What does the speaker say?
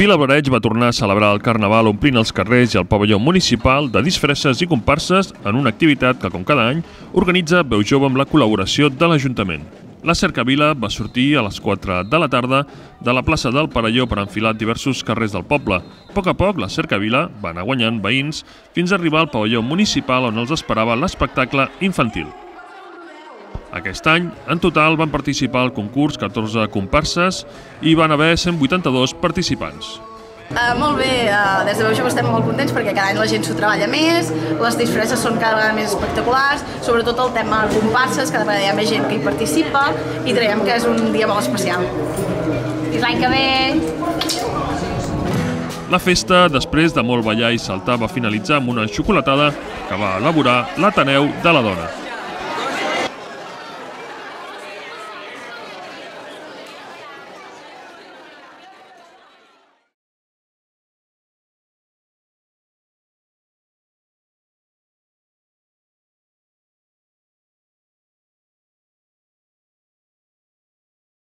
Vilablareig va tornar a celebrar el Carnaval omplint els carrers i el pavelló municipal de disfresses i comparses en una activitat que, com cada any, organitza Veu Jove amb la col·laboració de l'Ajuntament. La cercavila va sortir a les 4 de la tarda de la plaça del Parelló per enfilar diversos carrers del poble. A poc a poc, la cercavila va anar guanyant veïns fins a arribar al pavelló municipal on els esperava l'espectacle infantil. Aquest any, en total, van participar al concurs 14 comparses i van haver 182 participants. Uh, molt bé, uh, des de Veu Jove estem molt contents perquè cada any la gent s'ho treballa més, les disfresses són cada vegada més espectaculars, sobretot el tema comparses, cada vegada hi ha més gent que hi participa i creiem que és un dia molt especial. I l'any que ve La festa, després de molt ballar i saltar, va finalitzar amb una xocolatada que va elaborar l'Ateneu de la Dona.